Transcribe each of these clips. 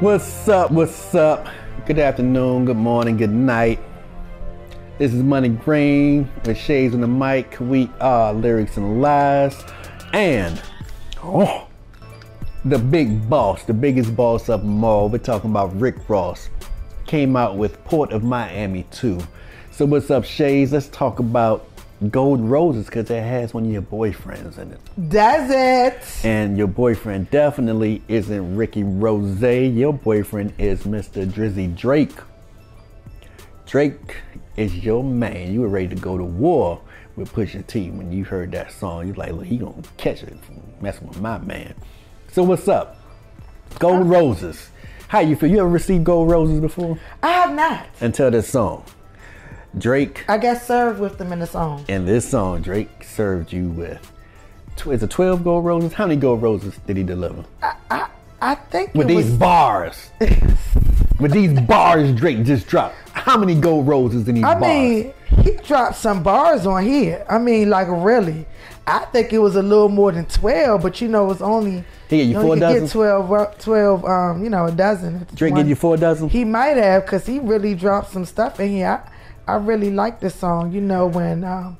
What's up? What's up? Good afternoon, good morning, good night. This is Money Green with Shayz on the mic. We are Lyrics and Lies. And oh, the big boss, the biggest boss of them all. We're talking about Rick Ross. Came out with Port of Miami 2. So what's up, Shayz? Let's talk about Gold Roses because it has one of your boyfriends in it. Does it? And your boyfriend definitely isn't Ricky Rose. Your boyfriend is Mr. Drizzy Drake. Drake is your man. You were ready to go to war with Pusha T when you heard that song. You're like, look, he gonna catch it from messing with my man. So what's up? Gold Roses. How you feel? You ever received gold roses before? I have not. Until this song. Drake I got served with them in the song. in this song, Drake served you with is it 12 gold roses? How many gold roses did he deliver? I I think With it these was, bars. With these bars Drake just dropped. How many gold roses in these I bars? mean, he dropped some bars on here. I mean, like really. I think it was a little more than twelve, but you know, it's only He gave you only four could dozen? Get 12, 12, um, you know, a dozen. Drake give you four dozen? He might have, cause he really dropped some stuff in here. I, I really like this song. You know, when um,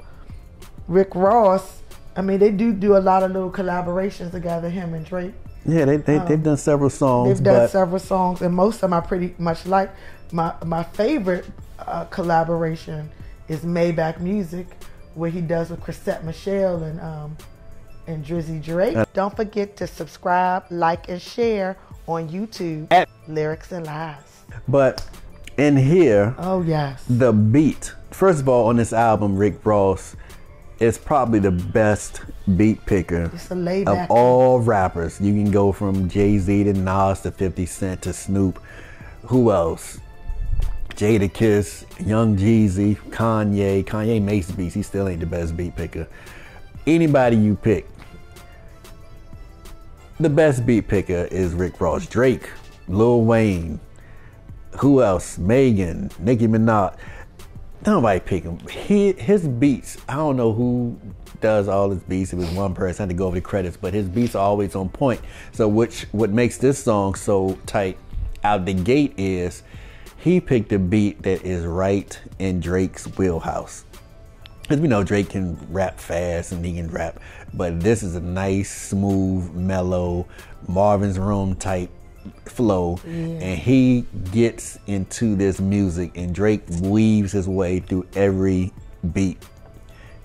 Rick Ross. I mean, they do do a lot of little collaborations together, him and Drake. yeah, they, they, they've done several songs. um, They've done several songs, and most of them I pretty much like. My my favorite uh, collaboration is Maybach Music, where he does with Chrisette Michele and um, and Drizzy Drake. Don't forget to subscribe, like, and share on YouTube. At- Lyrics and Lies. But in here, Oh yes. the beat. First of all, on this album, Rick Ross is probably the best beat picker It's a laid of all rappers. You can go from Jay Z to Nas to 50 Cent to Snoop. Who else? Jadakiss, Young Jeezy, Kanye. Kanye makes beats. He still ain't the best beat picker. Anybody you pick, the best beat picker is Rick Ross. Drake, Lil Wayne, who else? Megan, Nicki Minaj. Nobody pick him. He, his beats, I don't know who does all his beats. It was one person. I had to go over the credits, but his beats are always on point. So which what makes this song so tight out the gate is he picked a beat that is right in Drake's wheelhouse. Because we know Drake can rap fast and he can rap, but this is a nice, smooth, mellow, Marvin's Room type flow. And he gets into this music, and Drake weaves his way through every beat,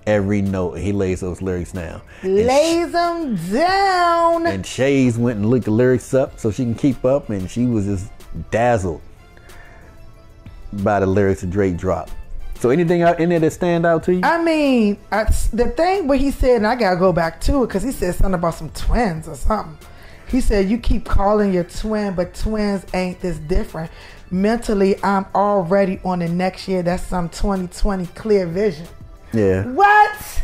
every note. He lays those lyrics down. Lays them down. and Shayz went and looked the lyrics up so she can keep up, and she was just dazzled by the lyrics that Drake dropped. So anything out in there that stand out to you? I mean, I, the thing what he said, and I gotta go back to it because he said something about some twins or something. He said you keep calling your twin, but twins ain't this different. Mentally, I'm already on the next year. That's some 2020 clear vision. yeah. What?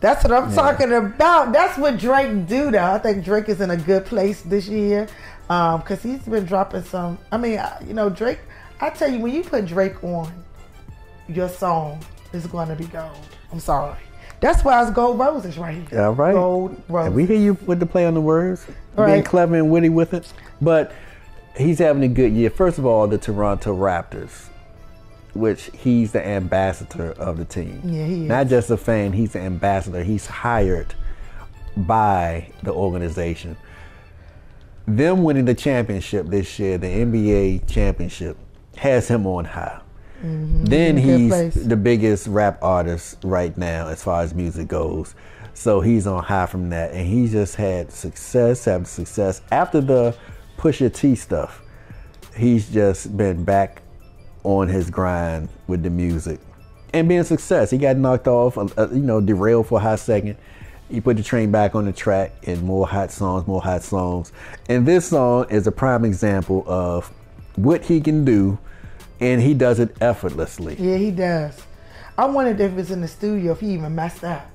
That's what I'm talking about. That's what Drake do though. I think Drake is in a good place this year um, because he's been dropping some. I mean, uh, you know, Drake. I tell you, when you put Drake on your song, it's going to be gold. I'm sorry. That's why it's gold roses right here. All right. Gold roses. And we hear you with the play on the words, being Right. clever and witty with it. But he's having a good year. First of all, the Toronto Raptors, which he's the ambassador of the team. Yeah, he is. Not just a fan, he's the ambassador. He's hired by the organization. Them winning the championship this year, the NBA championship, has him on high. Then in a he's place. the biggest rap artist right now as far as music goes. So he's on high from that. And he just had success after success. After the Pusha T stuff, he's just been back on his grind with the music and being a success. He got knocked off, uh, uh, you know, derailed for a hot second. He put the train back on the track and more hot songs, more hot songs. And this song is a prime example of what he can do, and he does it effortlessly. Yeah, he does. I wondered if it's in the studio if he even messed up.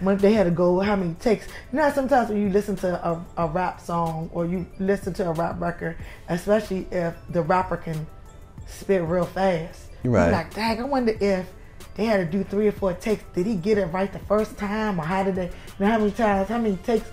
When if they had to go, how many takes? You know, sometimes when you listen to a, a rap song or you listen to a rap record, especially if the rapper can spit real fast, Right. you're like, dang, I wonder if they had to do three or four takes. Did he get it right the first time, or how did they? You know, how many times? How many takes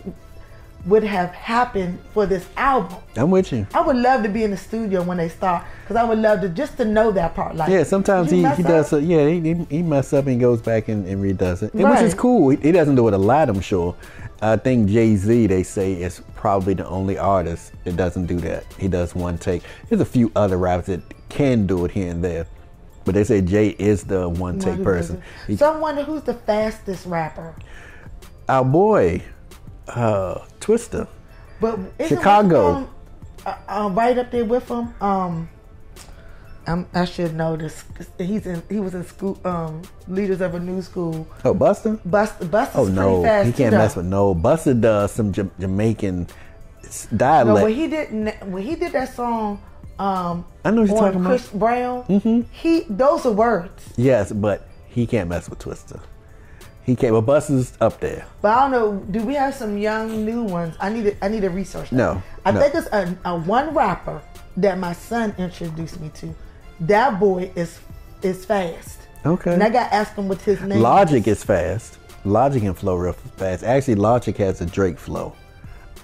would have happened for this album. I'm with you. I would love to be in the studio when they start because I would love to just to know that part. Like, Yeah, sometimes he, he does. So, yeah, he, he, he mess up and goes back and, and redoes it, and which is cool. He, he doesn't do it a lot, I'm sure. I think Jay Z, they say, is probably the only artist that doesn't do that. He does one take. There's a few other rappers that can do it here and there, but they say Jay is the one take person. He, Someone who's the fastest rapper. our boy, uh, Twista. But Chicago. Uh, uh, right up there with him. Um, I'm, I should know this. He's in. He was in school. Um, leaders of a new school. Oh, Busta. Busta. Busta's Oh no, fast he can't mess with no. Busta does some Jam- Jamaican s- No, dialect. when he did when he did that song, um, I know what you're talking about. Chris Brown. Mm-hmm. He those are words, Yes, but he can't mess with Twista. He can't. But Busta's up there. but I don't know. Do we have some young new ones? I need to I need to research. That. No, I no. think it's a, a one rapper that my son introduced me to. That boy is is fast. Okay. And I got to ask him what his name. Logic is fast. Logic and flow real fast. Actually, Logic has a Drake flow,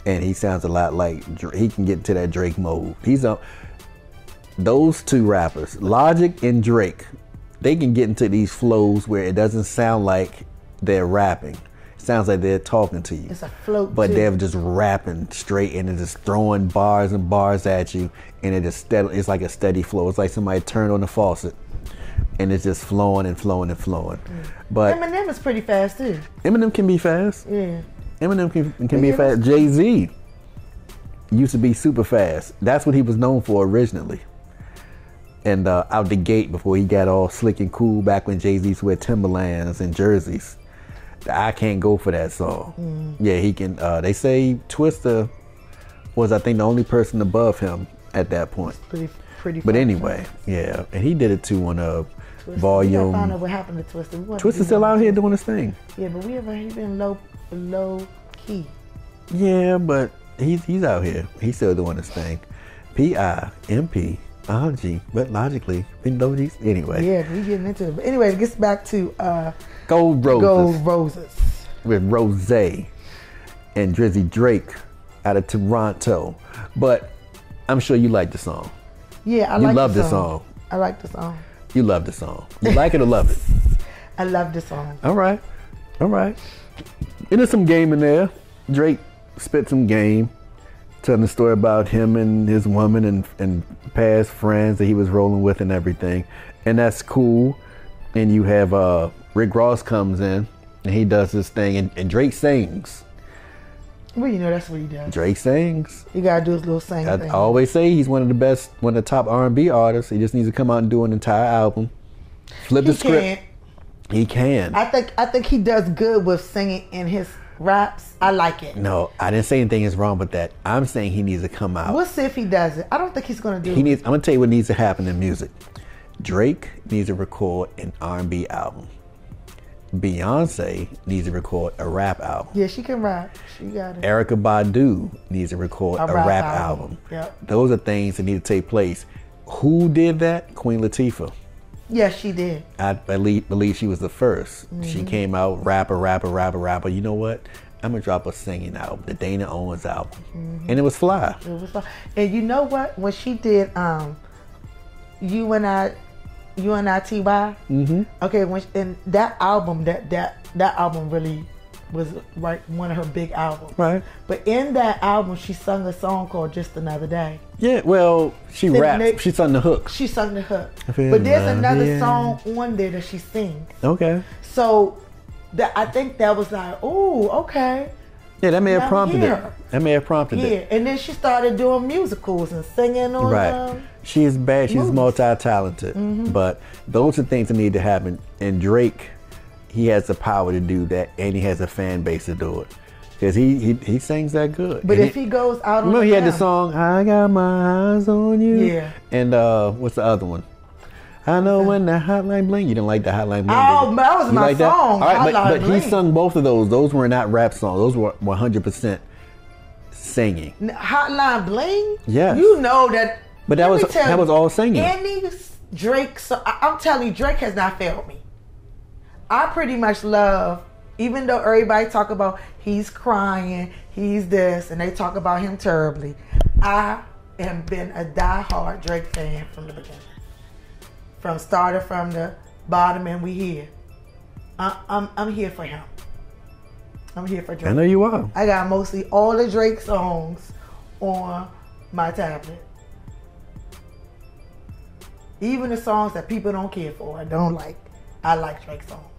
and he sounds a lot like he can get to that Drake mode. He's up. Those two rappers, Logic and Drake, they can get into these flows where it doesn't sound like they're rapping. It sounds like they're talking to you. It's a float, But too. they're just rapping straight and they're just throwing bars and bars at you, and it is steady. It's like a steady flow. It's like somebody turned on the faucet, and it's just flowing and flowing and flowing. But Eminem is pretty fast too. Eminem can be fast. Yeah. Eminem can, can be fast. Jay Z used to be super fast. That's what he was known for originally. And uh, out the gate before he got all slick and cool back when Jay Z used to wear Timberlands and jerseys. I can't go for that song. Mm. Yeah, he can. Uh, they say Twista was, I think, the only person above him at that point. Pretty pretty. But anyway, yeah, and he did it too on a Twista. We find out volume. what happened to Twista. We want to Twista's do still out here doing his thing. Yeah, but we ever he been low low key. Yeah, but he's he's out here. He's still doing his thing. P I M P I G. But logically, we know these anyway. Yeah, we getting into it. But anyway, it gets back to uh, Gold Roses Gold Roses. with Rose and Drizzy Drake out of Toronto. But I'm sure you like the song. Yeah, I You like love the the song. song. I like the song. You love the song. You like it or love it. I love the song. All right. All right. And there's some game in there. Drake spit some game, telling the story about him and his woman and, and past friends that he was rolling with and everything. And that's cool. And you have uh, Rick Ross comes in and he does this thing and, and Drake sings. Well, you know that's what he does. Drake sings. You gotta do his little sing I thing. always say he's one of the best, one of the top R&B artists. He just needs to come out and do an entire album. Flip he the script. can't. He can. I think I think he does good with singing in his raps. I like it. No, I didn't say anything is wrong with that. I'm saying he needs to come out. We'll see if he does it. I don't think he's gonna do He it. needs. I'm gonna tell you what needs to happen in music. Drake needs to record an R&B album. Beyonce needs to record a rap album. Yeah, she can rap. She got it. Erykah Badu needs to record A a, rap rap, album. album. Yep. Those are things that need to take place. Who did that? Queen Latifah. Yes, she did. I believe, believe she was the 1st She Mm-hmm. came out rapper, rapper, rapper, rapper. You know what? I'm gonna drop a singing album, the Dana Owens album, Mm-hmm. and it was fly. It was fun. And you know what? When she did um you and I you and I T Y. Mm-hmm. Okay, when and that album that that that album really was right one of her big albums. Right. But in that album she sung a song called Just Another Day. Yeah. Well, she Then raps. they- She's on the hook. She sung the hook. But there's another yeah. song on there that she sings. Okay. So that I think that was like, oh, okay. Yeah, that may have prompted it. That may have prompted Yeah. it. And then she started doing musicals and singing on Right. um, She is bad. She's movies. multi-talented. Mm-hmm. But those are things that need to happen. And Drake, he has the power to do that, and he has a fan base to do it. Because he, he he sings that good. But And if he goes out on remember he had the song "I Got My Eyes on You." Yeah. And uh, what's the other one? I know when the hotline bling. You didn't like the hotline bling. Oh, that was You my like that? song, All right, but, but he sung both of those. Those were not rap songs. Those were 100 percent singing. Hotline Bling. Yes. You know that. But that was- that you, was all singing. Any Drake, so I'm telling you, Drake has not failed me. I pretty much love even though everybody talk about he's crying, he's this, and they talk about him terribly, I am been a die-hard Drake fan from the beginning. From started from the bottom, and we here. I, I'm I'm here for him. I'm here for Drake. I know you are. I got mostly all the Drake songs on my tablet. Even the songs that people don't care for, I don't like. I like Drake songs.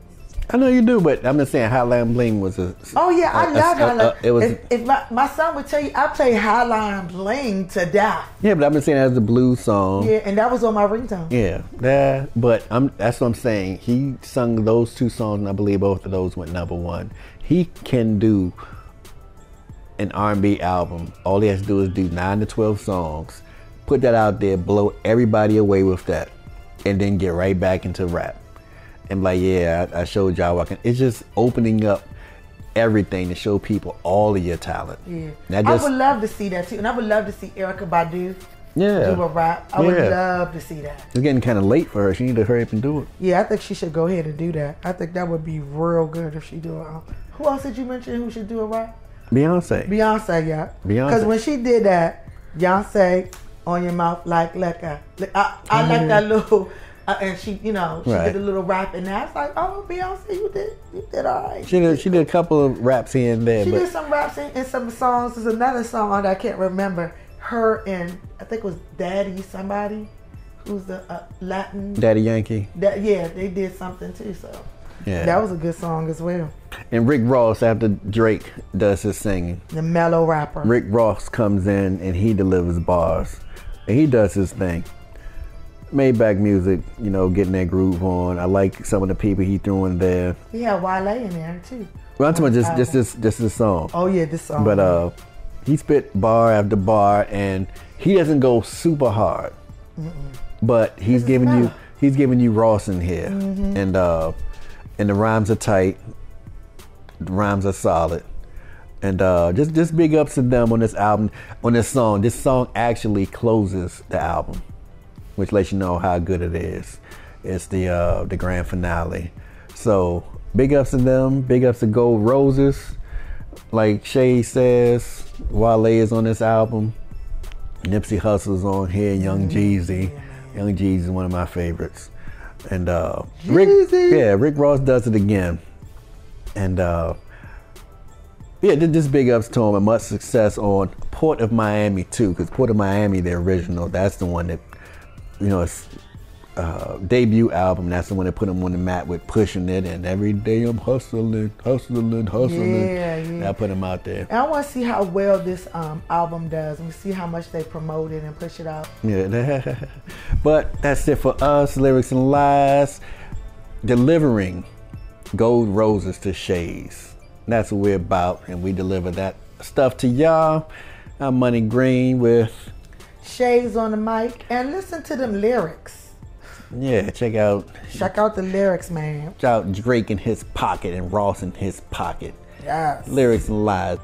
I know you do, but I'm just saying Hotline Bling was a. Oh yeah, I a- love a- Highline. a- it was. if, if my, my son would tell you, I play Highline Bling to death. yeah, but I'm just saying as a blues song. Yeah, and that was on my ringtone. Yeah, that. But I'm. That's what I'm saying. He sung those two songs, and I believe both of those went number one. He can do an R&B album. All he has to do is do nine to twelve songs, put that out there, blow everybody away with that, and then get right back into rap. And like, yeah, I, I showed y'all. I can. It's just opening up everything to show people all of your talent. Yeah. That I would love to see that too, and I would love to see Erykah Badu yeah. do a rap. I would love to see that. It's getting kind of late for her. She need to hurry up and do it. Yeah, I think she should go ahead and do that. I think that would be real good if she do it. Um, Who else did you mention who should do a rap? Beyonce. Beyonce, yeah. Beyonce. Because when she did that, Beyonce on your mouth like liquor. Li- I, I like that little, uh, and she, you know, she Right. did a little rap, and that's like, oh, Beyonce, you did, you did all right. She did. She did a couple of raps here and there, She but did some raps and, and some songs. There's another song that I can't remember. Her and I think it was Daddy somebody, who's the uh, Latin. Daddy Yankee. That yeah, they did something too. So Yeah. that was a good song as well. and Rick Ross after Drake does his singing. The mellow rapper. Rick Ross comes in and he delivers bars, and he does his thing. Maybach music, you know, getting that groove on. I like some of the people he threw in there. He had Wale in there too. Well, I'm talking about just just this just this song. Oh yeah, this song. But uh, he spit bar after bar, and he doesn't go super hard. But he's giving you he's giving you Ross in here, Mm-hmm. and uh, and the rhymes are tight. The rhymes are solid, and uh, just just big ups to them on this album, on this song. This song actually closes the album, which lets you know how good it is. It's the uh, the grand finale. So big ups to them. Big ups to Gold Roses. Like Shay says, Wale is on this album. Nipsey Hussle's on here. Young Jeezy. Young Jeezy is one of my favorites. And uh, Rick, yeah, Rick Ross does it again. And uh, yeah, just big ups to him and much success on Port of Miami too, because Port of Miami, the original, that's the one that, you know, it's uh, debut album. That's the one that put him on the map with pushing it and every day I'm hustling, hustling, hustling. Yeah, yeah. That put him out there. And I want to see how well this um, album does. and see how much they promote it and push it out. Yeah. but that's it for us, Lyrics and Lies. Delivering gold roses to Shayz. That's what we're about, and we deliver that stuff to y'all. I'm Money Green with, Shayz on the mic and listen to them lyrics. yeah, check out, Check out the lyrics, man. check out Drake in his pocket and Ross in his pocket. Yes. Lyrics and Lies.